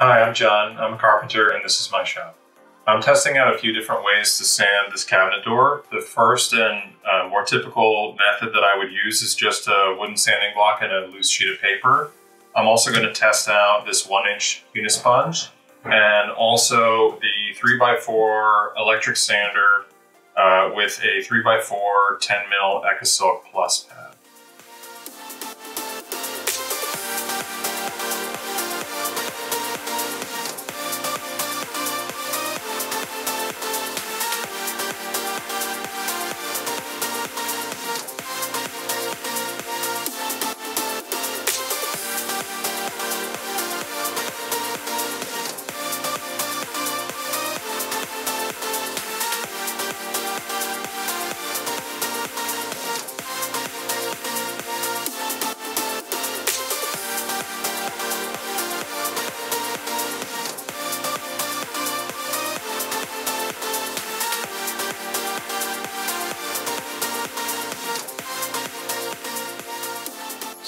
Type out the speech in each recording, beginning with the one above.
Hi, I'm Jon. I'm a carpenter and this is my shop. I'm testing out a few different ways to sand this cabinet door. The first and uh, more typical method that I would use is just a wooden sanding block and a loose sheet of paper. I'm also going to test out this one inch Uneesponge and also the 3x4 electric sander uh, with a 3x4 10 mil Ekasilk Plus pad.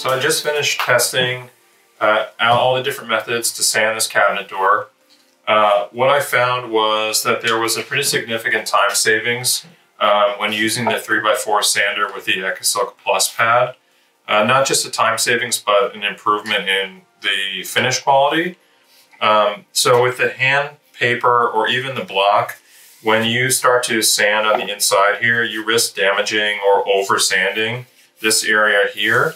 So I just finished testing uh, all the different methods to sand this cabinet door. Uh, what I found was that there was a pretty significant time savings um, when using the 3x4 sander with the Ekasilk Plus pad. Uh, not just a time savings, but an improvement in the finish quality. Um, so with the hand paper or even the block, when you start to sand on the inside here, you risk damaging or over sanding this area here.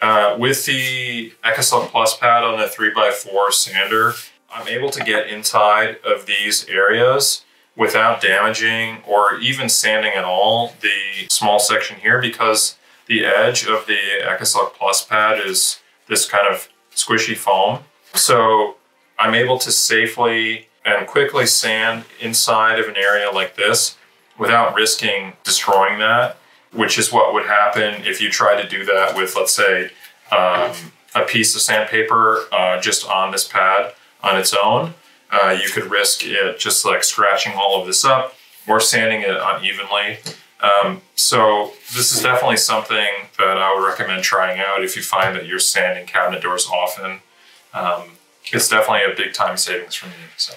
Uh, with the Ekasilk Plus pad on the 3x4 sander, I'm able to get inside of these areas without damaging or even sanding at all the small section here because the edge of the Ekasilk Plus pad is this kind of squishy foam. So I'm able to safely and quickly sand inside of an area like this without risking destroying that which is what would happen if you try to do that with, let's say, um, a piece of sandpaper uh, just on this pad on its own. Uh, you could risk it just like scratching all of this up or sanding it unevenly. Um, so this is definitely something that I would recommend trying out if you find that you're sanding cabinet doors often. Um, it's definitely a big time savings for me. So.